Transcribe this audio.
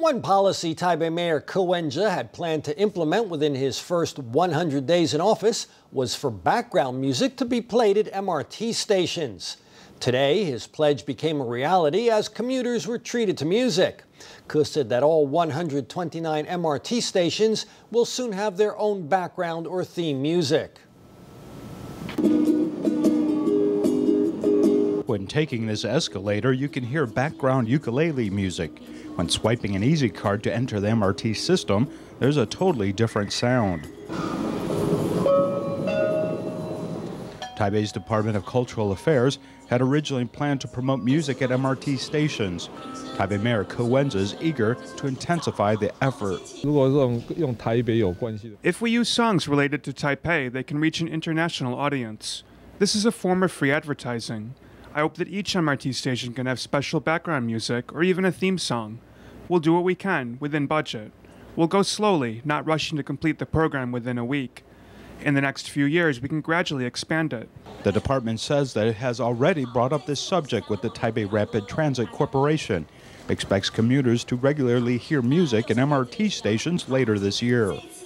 One policy Taipei Mayor Ko Wen-je had planned to implement within his first 100 days in office was for background music to be played at MRT stations. Today, his pledge became a reality as commuters were treated to music. Ko said that all 129 MRT stations will soon have their own background or theme music. When taking this escalator, you can hear background ukulele music. When swiping an Easy Card to enter the MRT system, there's a totally different sound. Taipei's Department of Cultural Affairs had originally planned to promote music at MRT stations. Taipei Mayor Ko Wen-je is eager to intensify the effort. If we use songs related to Taipei, they can reach an international audience. This is a form of free advertising. I hope that each MRT station can have special background music or even a theme song. We'll do what we can within budget. We'll go slowly, not rushing to complete the program within a week. In the next few years, we can gradually expand it. The department says that it has already brought up this subject with the Taipei Rapid Transit Corporation. Expects commuters to regularly hear music in MRT stations later this year.